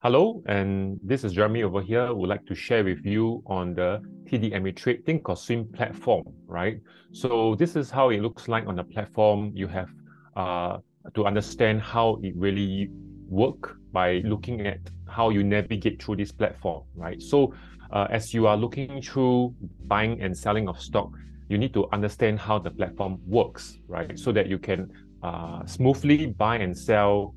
Hello, and this is Jeremy over here. Would like to share with you on the TD Ameritrade Thinkorswim platform, right? So this is how it looks like on the platform. You have uh, to understand how it really work by looking at how you navigate through this platform, right? So uh, as you are looking through buying and selling of stock, you need to understand how the platform works, right? So that you can uh, smoothly buy and sell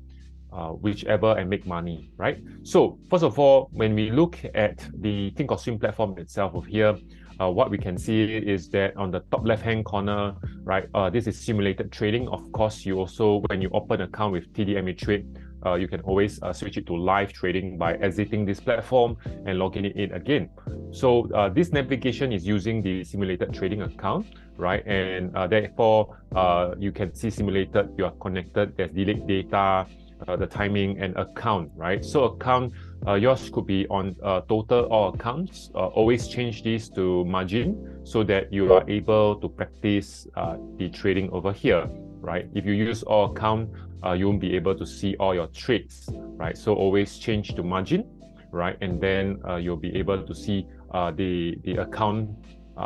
uh, whichever and make money, right? So first of all, when we look at the Thinkorswim platform itself of here, uh, what we can see is that on the top left-hand corner, right, uh, this is simulated trading. Of course, you also, when you open account with TD Ameritrade, uh, you can always uh, switch it to live trading by exiting this platform and logging it in again. So uh, this navigation is using the simulated trading account, right? And uh, therefore, uh, you can see simulated, you are connected, there's delayed data, uh, the timing and account, right? So account, uh, yours could be on uh, total all accounts. Uh, always change this to margin so that you are able to practice uh, the trading over here, right? If you use all account, uh, you won't be able to see all your trades, right? So always change to margin, right? And then you'll be able to see the, the account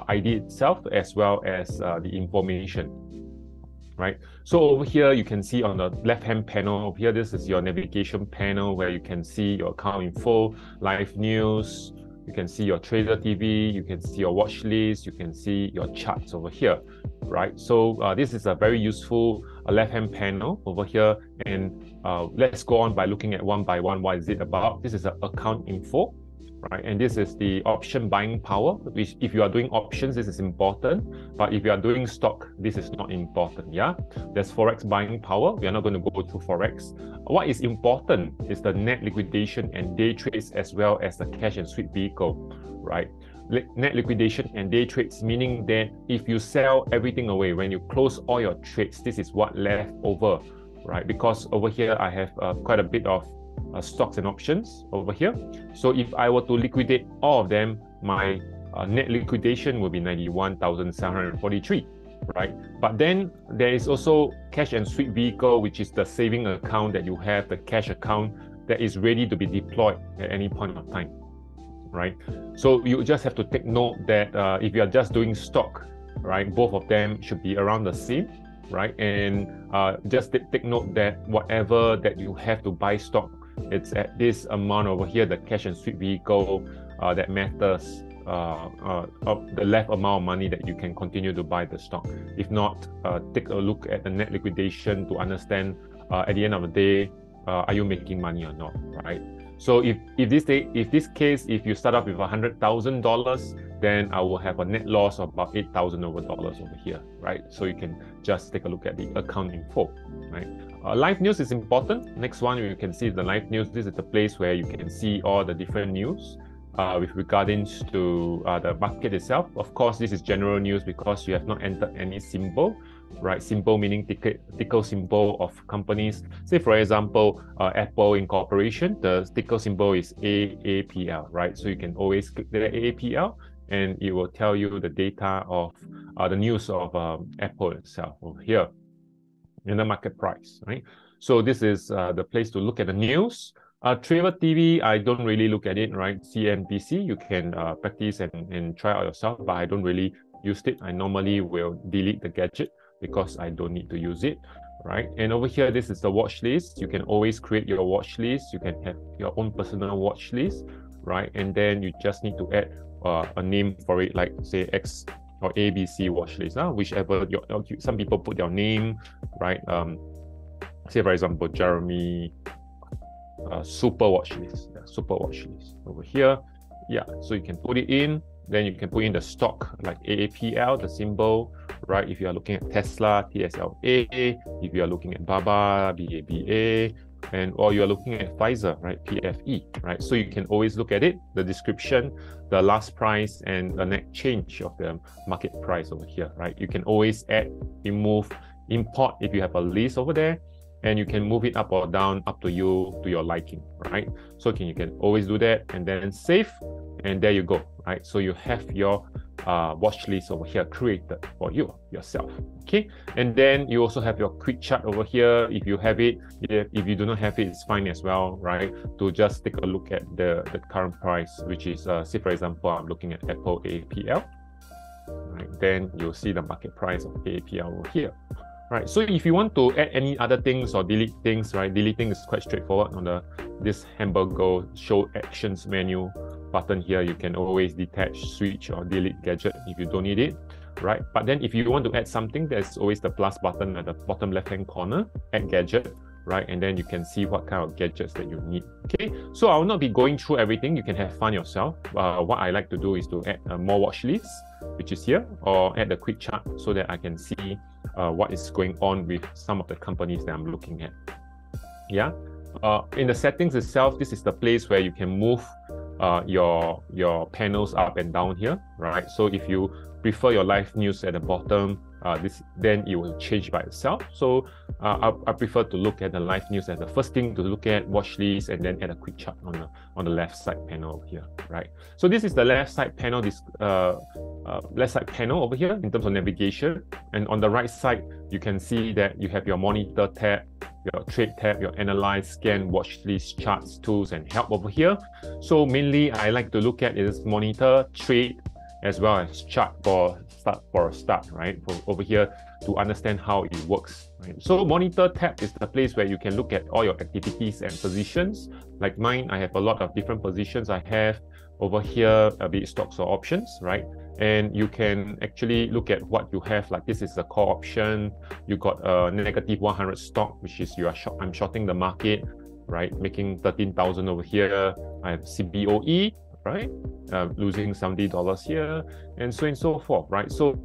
ID itself as well as the information right? So over here, you can see on the left-hand panel over here, this is your navigation panel where you can see your account info, live news, you can see your trader TV, you can see your watch list, you can see your charts over here, right? So uh, this is a very useful uh, left-hand panel over here. And uh, let's go on by looking at one by one. What is it about? This is an account info right? And this is the option buying power, which if you are doing options, this is important. But if you are doing stock, this is not important, yeah? There's Forex buying power. We are not going to go through Forex. What is important is the net liquidation and day trades as well as the cash and sweep vehicle, right? net liquidation and day trades, meaning that if you sell everything away, when you close all your trades, this is what left over, right? Because over here, I have uh, quite a bit of uh, stocks and options over here. So if I were to liquidate all of them, my uh, net liquidation will be 91,743, right? But then there is also cash and sweep vehicle, which is the saving account that you have, the cash account that is ready to be deployed at any point of time, right? So you just have to take note that uh, if you are just doing stock, right, both of them should be around the same, right? And uh, just take note that whatever that you have to buy stock it's at this amount over here, the cash and sweep vehicle uh, that matters uh, uh, of the left amount of money that you can continue to buy the stock. If not, uh, take a look at the net liquidation to understand uh, at the end of the day, uh, are you making money or not, right? So if, if this day, if this case, if you start off with hundred thousand dollars, then I will have a net loss of about eight thousand over dollars over here, right? So you can just take a look at the account info, right? Uh, live news is important. Next one, you can see the live news. This is the place where you can see all the different news uh, with regards to uh, the market itself. Of course, this is general news because you have not entered any symbol, right? Symbol meaning ticket, ticker symbol of companies. Say, for example, uh, Apple Incorporation, the ticker symbol is AAPL, right? So you can always click the AAPL and it will tell you the data of uh, the news of um, Apple itself over here in the market price, right? So this is uh, the place to look at the news. Uh, Trader TV, I don't really look at it, right? CNBC, you can uh, practice and, and try out yourself, but I don't really use it. I normally will delete the gadget because I don't need to use it, right? And over here, this is the watch list. You can always create your watch list. You can have your own personal watch list, right? And then you just need to add uh, a name for it, like say X or ABC watch list, uh, whichever your, some people put their name, right? Um, say for example, Jeremy uh, super watch list, yeah, super watch list over here. Yeah, so you can put it in, then you can put in the stock like AAPL, the symbol, right? If you are looking at Tesla, TSLA, if you are looking at BABA, BABA, and or you are looking at Pfizer, right? PFE, right? So you can always look at it, the description, the last price, and the net change of the market price over here, right? You can always add, remove, import if you have a list over there, and you can move it up or down up to you to your liking, right? So can you can always do that and then save, and there you go, right? So you have your uh, watch list over here created for you yourself. Okay, and then you also have your quick chart over here. If you have it, if, if you do not have it, it's fine as well, right? To just take a look at the, the current price, which is, uh, say for example, I'm looking at Apple APL. Right, then you'll see the market price of APL over here. Right, so if you want to add any other things or delete things, right, deleting is quite straightforward on the this hamburger show actions menu button here. You can always detach, switch, or delete gadget if you don't need it, right? But then if you want to add something, there's always the plus button at the bottom left-hand corner, add gadget, right? And then you can see what kind of gadgets that you need. Okay, so I will not be going through everything. You can have fun yourself. Uh, what I like to do is to add uh, more watch lists, which is here, or add a quick chart so that I can see uh, what is going on with some of the companies that I'm looking at. Yeah. Uh, in the settings itself, this is the place where you can move uh, your your panels up and down here, right? So if you prefer your live news at the bottom, uh, this then it will change by itself. So uh, I, I, prefer to look at the live news as the first thing to look at, watch list, and then add a quick chart on the on the left side panel here, right? So this is the left side panel, this uh, uh, left side panel over here in terms of navigation, and on the right side you can see that you have your monitor tab, your trade tab, your analyze, scan, watch list, charts, tools, and help over here. So mainly I like to look at is monitor, trade, as well as chart for start for a start, right? For over here to understand how it works. Right? So monitor tab is the place where you can look at all your activities and positions. Like mine, I have a lot of different positions I have over here, a bit stocks or options, right? And you can actually look at what you have. Like this is a call option. You got a negative 100 stock, which is you are short, I'm shorting the market, right? Making 13,000 over here. I have CBOE, right? Uh, losing $70 here, and so and so forth, right? So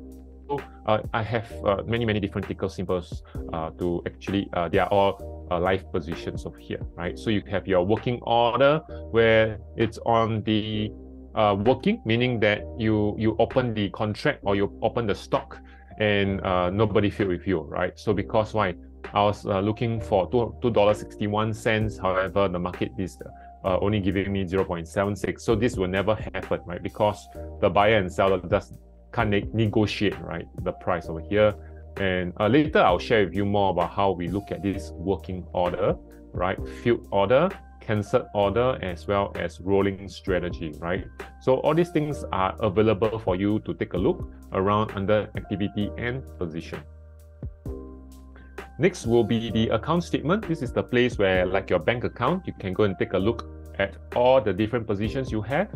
uh, I have uh, many, many different ticker symbols uh, to actually, uh, they are all uh, live positions over here, right? So you have your working order where it's on the uh, working, meaning that you you open the contract or you open the stock and nobody filled with you, right? So because why? I was looking for two two dollars sixty one cents. However, the market is uh, only giving me 0.76. So this will never happen, right? Because the buyer and seller just can't ne negotiate, right? The price over here. And uh, later I'll share with you more about how we look at this working order, right? Field order, cancelled order, as well as rolling strategy, right? So all these things are available for you to take a look around under activity and position. Next will be the account statement. This is the place where, like your bank account, you can go and take a look at all the different positions you have.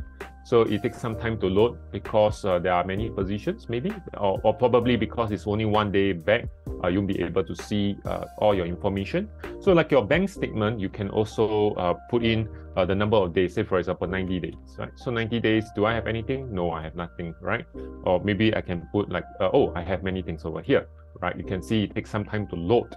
So it takes some time to load because uh, there are many positions, maybe, or, or, probably because it's only one day back, uh, you'll be able to see uh, all your information. So, like your bank statement, you can also uh, put in uh, the number of days, say, for example, 90 days, right? So, 90 days, do I have anything? No, I have nothing, right? Or maybe I can put, like, uh, oh, I have many things over here right? You can see it takes some time to load.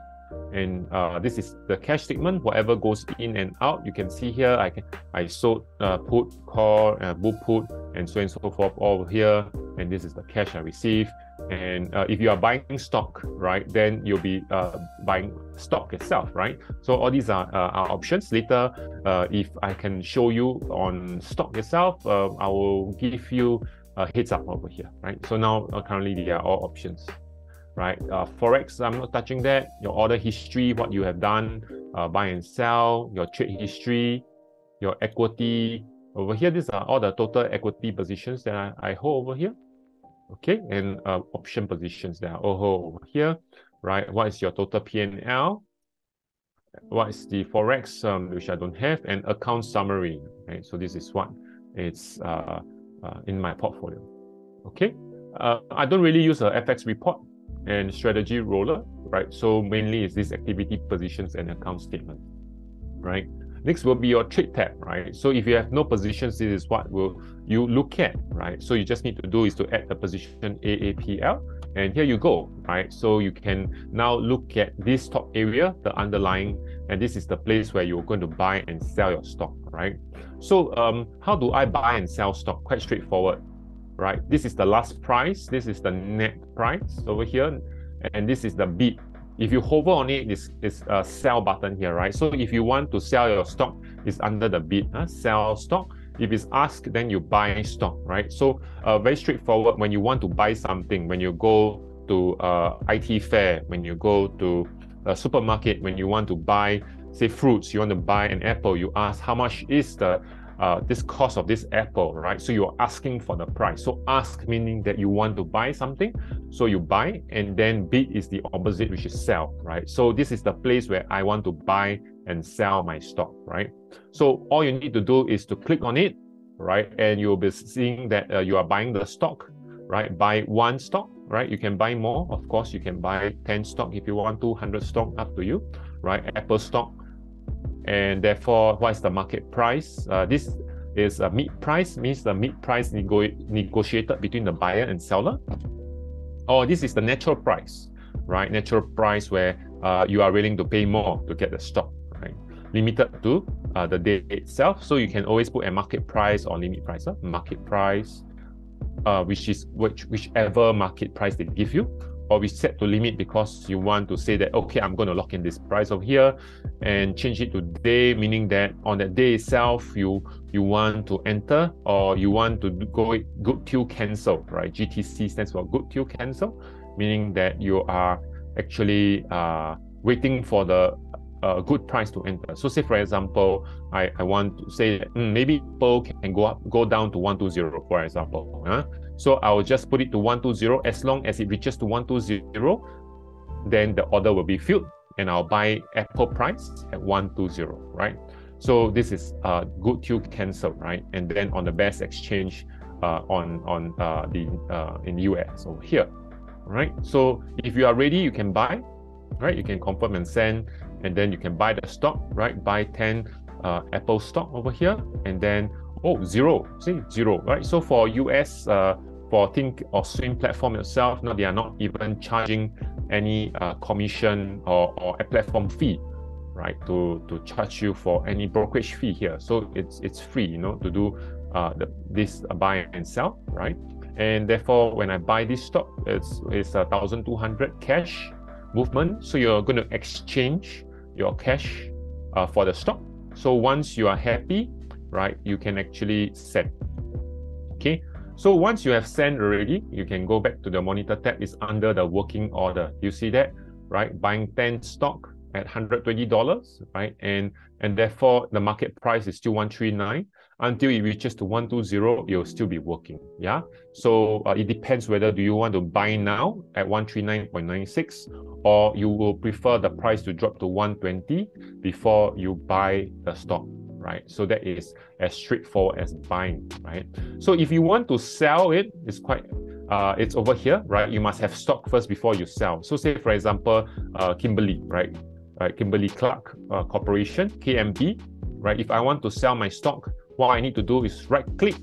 And uh, this is the cash statement. Whatever goes in and out, you can see here. I can I sold uh, put, call, uh, book put, and so and so forth all here. And this is the cash I receive. And uh, if you are buying stock, right, then you'll be uh, buying stock itself, right? So all these are, uh, are options. Later, uh, if I can show you on stock itself, uh, I will give you a heads up over here, right? So now uh, currently they are all options right? Uh, Forex, I'm not touching that. Your order history, what you have done, uh, buy and sell, your trade history, your equity. Over here, these are all the total equity positions that I, I hold over here. Okay, and uh, option positions that I hold over here, right? What is your total PNL? What is the Forex, um, which I don't have, and account summary, right? So this is what it's uh, uh, in my portfolio. Okay, uh, I don't really use a FX report and strategy roller, right? So mainly is this activity positions and account statement, right? Next will be your trade tab, right? So if you have no positions, this is what will you look at, right? So you just need to do is to add the position AAPL, and here you go, right? So you can now look at this top area, the underlying, and this is the place where you're going to buy and sell your stock, right? So um, how do I buy and sell stock? Quite straightforward right? This is the last price. This is the net price over here. And this is the bid. If you hover on it, it's, it's a sell button here, right? So if you want to sell your stock, it's under the bid, uh, sell stock. If it's ask, then you buy stock, right? So uh, very straightforward. When you want to buy something, when you go to uh, IT fair, when you go to a supermarket, when you want to buy, say, fruits, you want to buy an apple, you ask how much is the uh, this cost of this apple, right? So you're asking for the price. So ask meaning that you want to buy something. So you buy, and then bid is the opposite, which is sell, right? So this is the place where I want to buy and sell my stock, right? So all you need to do is to click on it, right? And you'll be seeing that uh, you are buying the stock, right? Buy one stock, right? You can buy more. Of course, you can buy 10 stock if you want 200 stock, up to you, right? Apple stock, and therefore what is the market price? Uh, this is a mid price, means the mid price nego negotiated between the buyer and seller. Or this is the natural price, right? Natural price where uh, you are willing to pay more to get the stock, right? Limited to uh, the day itself. So you can always put a market price or limit price, market price, uh, which is which, whichever market price they give you or we set to limit because you want to say that okay i'm going to lock in this price over here and change it to day meaning that on that day itself you you want to enter or you want to go good till cancel right gtc stands for good till cancel meaning that you are actually uh, waiting for the uh, good price to enter. So say for example, I, I want to say mm, maybe Pearl can go up, go down to 120, for example. Huh? So I will just put it to 120. As long as it reaches to 120, then the order will be filled and I'll buy Apple price at 120, right? So this is uh, good to cancel, right? And then on the best exchange uh, on on uh, the uh, in US over here, right? So if you are ready, you can buy, right? You can confirm and send, and then you can buy the stock, right? Buy 10 uh, Apple stock over here, and then oh zero, see zero, right? So for US uh, for Think or Swim platform itself, no, they are not even charging any uh, commission or, or a platform fee, right? To to charge you for any brokerage fee here. So it's it's free, you know, to do uh, the, this buy and sell, right? And therefore, when I buy this stock, it's it's a thousand two hundred cash movement. So you're going to exchange your cash uh, for the stock. So once you are happy, right, you can actually sell. So once you have sent already, you can go back to the monitor tab. It's under the working order. You see that, right? Buying 10 stock at $120, right? And and therefore the market price is still 139 until it reaches to 120 it'll still be working yeah so uh, it depends whether do you want to buy now at 139.96 or you will prefer the price to drop to 120 before you buy the stock right? So that is as straightforward as buying, right? So if you want to sell it, it's quite uh, it's over here, right? You must have stock first before you sell. So say for example, uh, Kimberly, right? Right, Kimberly Clark uh, Corporation, KMB, right? If I want to sell my stock, what I need to do is right click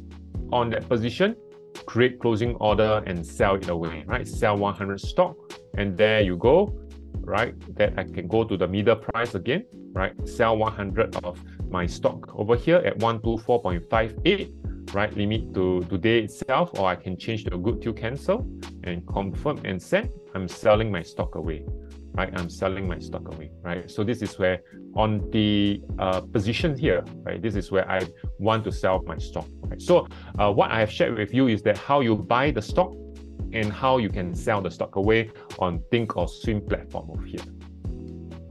on that position, create closing order and sell it away, right? Sell 100 stock and there you go, right? That I can go to the middle price again, right? Sell 100 of my stock over here at 124.58, right? Limit to today itself, or I can change the good to cancel and confirm and send. I'm selling my stock away, right? I'm selling my stock away, right? So this is where on the uh, position here, right? This is where I want to sell my stock, right? So uh, what I have shared with you is that how you buy the stock and how you can sell the stock away on Thinkorswim platform over here.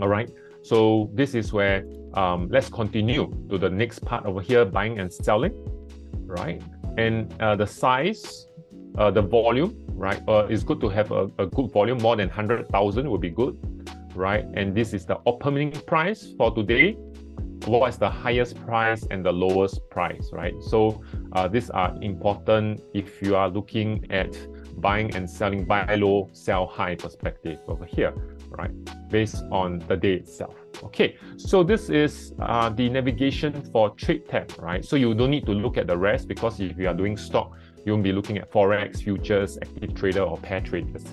All right. So this is where um, let's continue to the next part over here, buying and selling, right? And uh, the size, uh, the volume, right? Uh, it's good to have a, a good volume, more than 100,000 would be good, right? And this is the opening price for today. What is the highest price and the lowest price, right? So uh, these are important if you are looking at buying and selling buy low, sell high perspective over here, right? Based on the day itself. Okay, so this is uh, the navigation for trade tab, right? So you don't need to look at the rest because if you are doing stock, you won't be looking at forex, futures, active trader, or pair traders.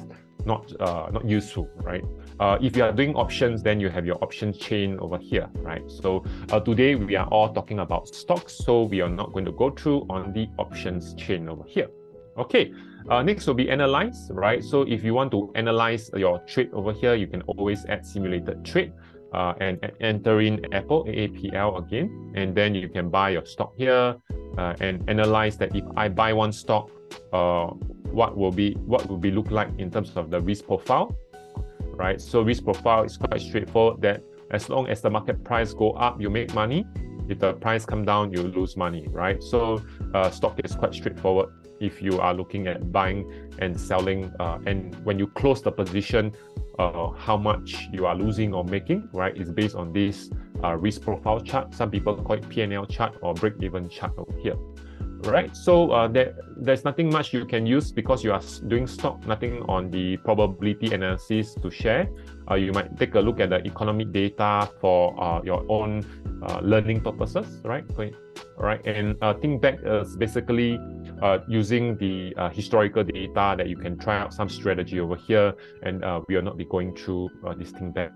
Not uh, not useful, right? Uh, if you are doing options, then you have your options chain over here, right? So uh, today we are all talking about stocks, so we are not going to go through on the options chain over here. Okay, uh, next will be analyze, right? So if you want to analyze your trade over here, you can always add simulated trade uh, and enter in Apple AAPL again, and then you can buy your stock here, uh, and analyze that if I buy one stock, uh, what will be what will be look like in terms of the risk profile, right? So risk profile is quite straightforward. That as long as the market price go up, you make money. If the price come down, you lose money, right? So uh, stock is quite straightforward if you are looking at buying and selling, uh, and when you close the position, uh, how much you are losing or making, right? Is based on this uh, risk profile chart. Some people call it PNL chart or break-even chart over here right? So uh, there, there's nothing much you can use because you are doing stock, nothing on the probability analysis to share. Uh, you might take a look at the economic data for uh, your own uh, learning purposes, right? Right, and uh, thinkBack is basically uh, using the uh, historical data that you can try out some strategy over here, and uh, we will not be going through uh, this thinkBack.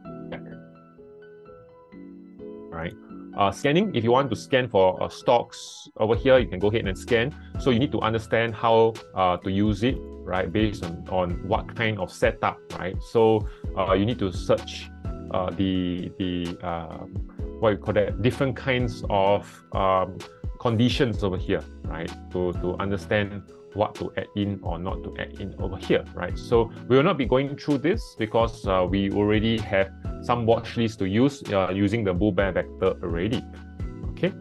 All right. Uh, scanning, if you want to scan for stocks over here, you can go ahead and scan. So you need to understand how to use it, right? Based on, on what kind of setup, right? So you need to search the, the um, what you call that, different kinds of um, conditions over here, right? To, to understand what to add in or not to add in over here, right? So we will not be going through this because uh, we already have some watch list to use uh, using the bull bear vector already. Okay.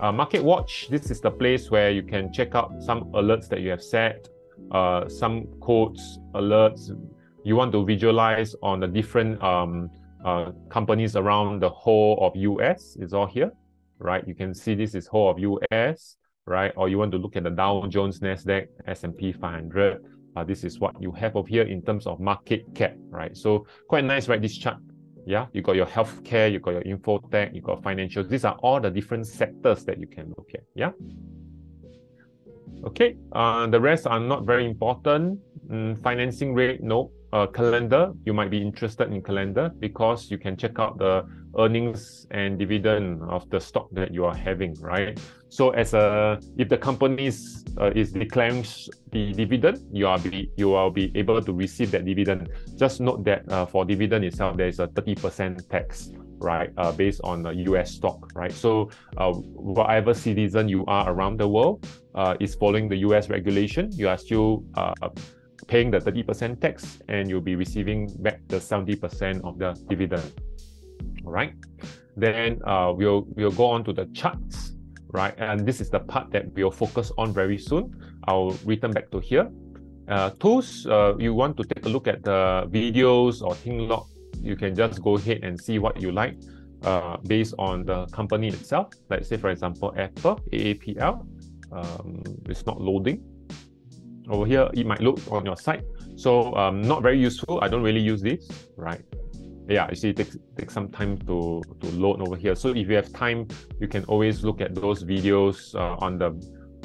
Uh, Market Watch, this is the place where you can check out some alerts that you have set, uh, some codes, alerts you want to visualize on the different um, uh, companies around the whole of US. It's all here, right? You can see this is whole of US right? Or you want to look at the Dow Jones, Nasdaq, S&P 500. Uh, this is what you have over here in terms of market cap, right? So quite nice, right? This chart. Yeah, you got your healthcare, you got your infotech, you got financial. These are all the different sectors that you can look at. Yeah. Okay. Uh, the rest are not very important. Mm, financing rate, no. Uh, calendar, you might be interested in calendar because you can check out the earnings and dividend of the stock that you are having, right? So as a if the company is, uh, is declaring the dividend, you are be you will be able to receive that dividend. Just note that uh, for dividend itself, there is a thirty percent tax, right? Uh, based on the U.S. stock, right? So uh, whatever citizen you are around the world uh, is following the U.S. regulation, you are still uh, paying the 30% tax and you'll be receiving back the 70% of the dividend. Right. Then uh, we'll we'll go on to the charts, right? And this is the part that we'll focus on very soon. I'll return back to here. Uh, tools, uh, you want to take a look at the videos or thinkLog, you can just go ahead and see what you like uh, based on the company itself. Let's say, for example, Apple, AAPL, um, it's not loading. Over here, it might load on your site. So um, not very useful. I don't really use this, right? Yeah, you see, it takes, takes some time to, to load over here. So if you have time, you can always look at those videos uh, on the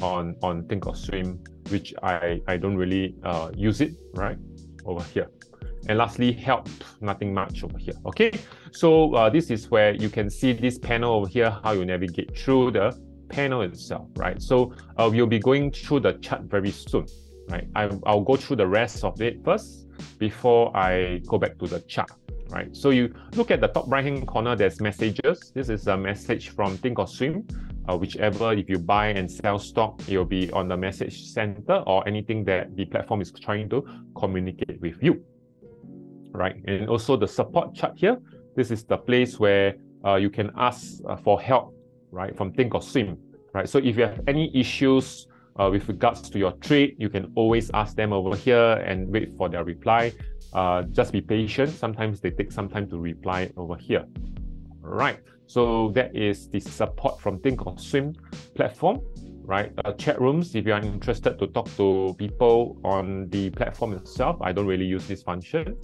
on on Thinkorswim, which I I don't really uh, use it right over here. And lastly, help, nothing much over here. Okay, so uh, this is where you can see this panel over here, how you navigate through the panel itself, right? So uh, we'll be going through the chart very soon, right? I, I'll go through the rest of it first before I go back to the chart right? So you look at the top right-hand corner, there's messages. This is a message from Think Thinkorswim. Uh, whichever, if you buy and sell stock, it will be on the message center or anything that the platform is trying to communicate with you, right? And also the support chart here. This is the place where uh, you can ask uh, for help, right, from Thinkorswim, right? So if you have any issues uh, with regards to your trade, you can always ask them over here and wait for their reply. Uh, just be patient. Sometimes they take some time to reply over here. Right. So that is the support from Thinkorswim platform, right? Uh, chat rooms, if you are interested to talk to people on the platform itself, I don't really use this function,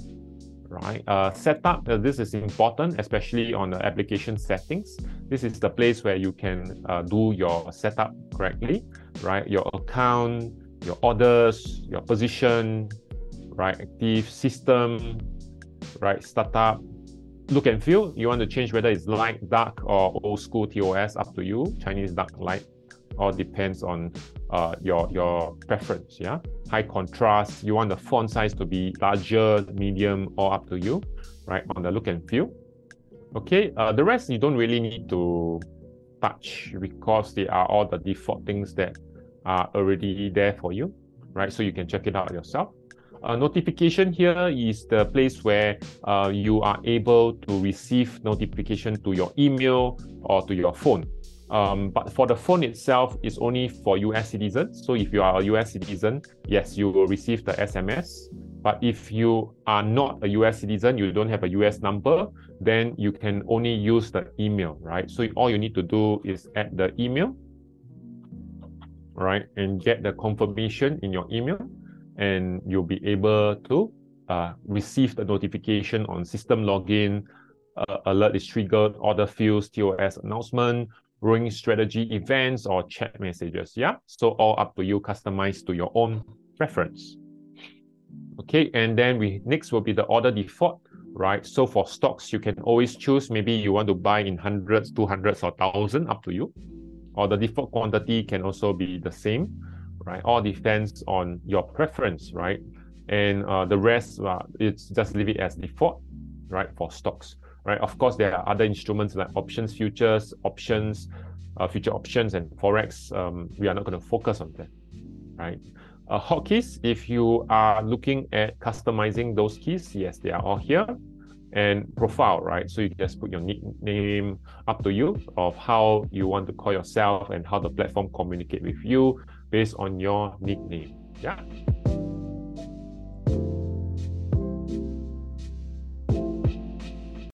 right? Uh, setup, uh, this is important, especially on the application settings. This is the place where you can uh, do your setup correctly, right? Your account, your orders, your position, right? Active system, right? Startup. Look and feel. You want to change whether it's light, dark, or old school TOS. Up to you. Chinese dark light. All depends on uh, your your preference. Yeah. High contrast. You want the font size to be larger, medium, or up to you. Right on the look and feel. Okay. Uh, the rest you don't really need to touch because they are all the default things that are already there for you, right? So you can check it out yourself. Uh, notification here is the place where uh, you are able to receive notification to your email or to your phone. Um, but for the phone itself, it's only for US citizens. So if you are a US citizen, yes, you will receive the SMS. But if you are not a US citizen, you don't have a US number, then you can only use the email, right? So all you need to do is add the email, right, and get the confirmation in your email and you'll be able to uh, receive the notification on system login, uh, alert is triggered, order fields, TOS announcement, rolling strategy events, or chat messages. Yeah, so all up to you, customized to your own preference. Okay, and then we next will be the order default, right? So for stocks, you can always choose maybe you want to buy in hundreds, two hundreds, or thousand, up to you. Or the default quantity can also be the same right? All depends on your preference, right? And uh, the rest, uh, it's just leave it as default, right? For stocks, right? Of course, there are other instruments like options, futures, options, uh, future options, and forex. Um, we are not going to focus on that, right? Uh, hotkeys, if you are looking at customizing those keys, yes, they are all here. And profile, right? So you just put your nickname up to you of how you want to call yourself and how the platform communicate with you based on your nickname. Yeah.